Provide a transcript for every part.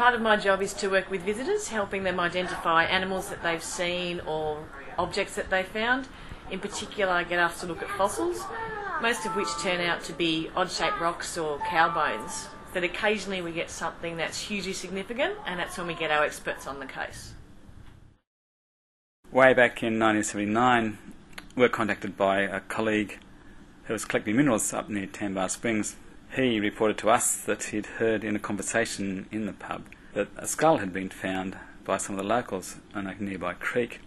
Part of my job is to work with visitors, helping them identify animals that they've seen or objects that they found. In particular, I get asked to look at fossils, most of which turn out to be odd shaped rocks or cow bones. That occasionally we get something that's hugely significant, and that's when we get our experts on the case. Way back in 1979, we were contacted by a colleague who was collecting minerals up near Tambar Springs he reported to us that he'd heard in a conversation in the pub that a skull had been found by some of the locals on a nearby creek.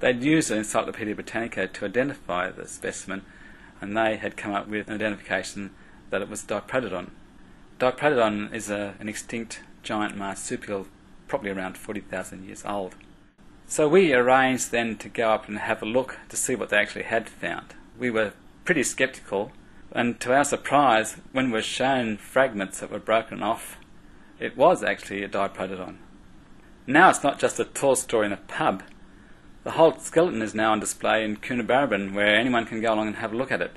They'd used an Encyclopedia Britannica to identify the specimen, and they had come up with an identification that it was Diprotodon. Diprotodon is a, an extinct giant marsupial, probably around 40,000 years old. So we arranged then to go up and have a look to see what they actually had found. We were pretty sceptical and to our surprise, when we were shown fragments that were broken off, it was actually a diprotodon. Now it's not just a tall story in a pub. The whole skeleton is now on display in Coonabarabran, where anyone can go along and have a look at it.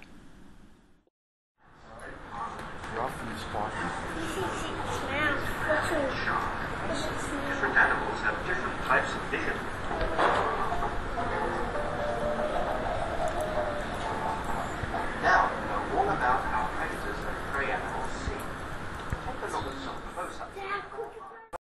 Different animals have different types of vision. out.